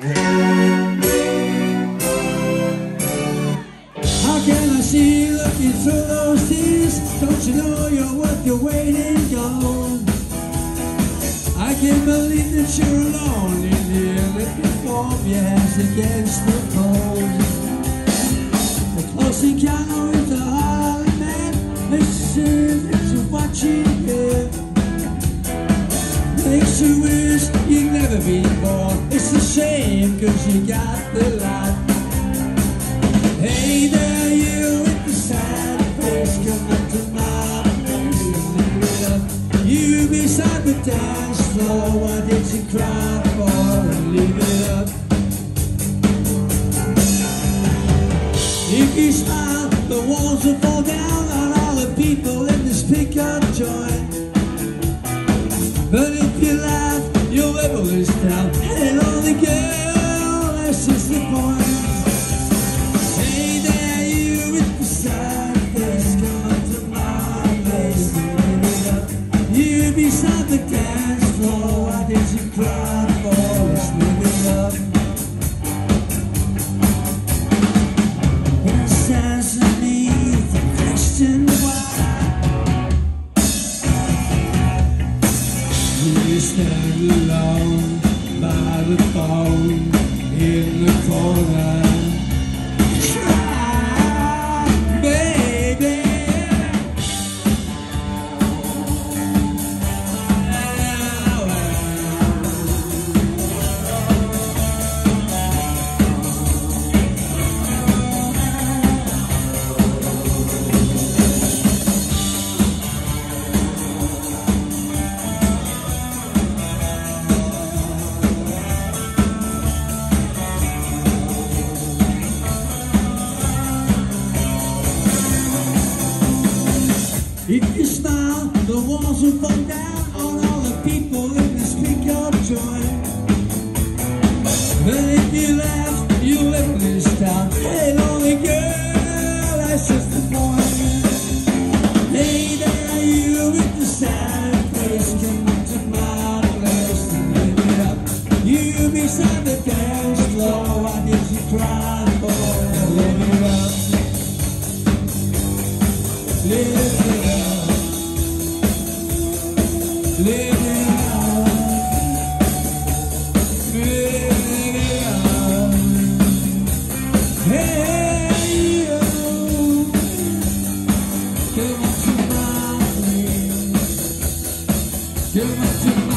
How can I see you looking through those tears? Don't you know you're worth your weight in gold? I can't believe that you're alone in here looking for me as against the cold. The close encounter Makes you wish you'd never been born. It's a shame cause you got the light. Hey there, you with the sad face, come up to my place and live it up. You beside the dance floor, why did you cry for and leave it up? If you smile, the walls will fall down on all the people in this pickup joint. But you'll level this town. Hey, lonely girl, that's just the point. There, you the sad come to my place and. You beside the dance floor, why did you cry Stand alone by the phone in the corner. The walls will fall down on all the people in this pickup joint. But if you laugh, you live this town. Hey, lonely girl, that's just the point. Hey there, you with the sad face, come up to my place and live it up. You beside the dance floor, why did you cry Live it to my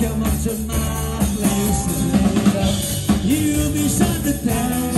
come up to my place and it up. You the dance floor,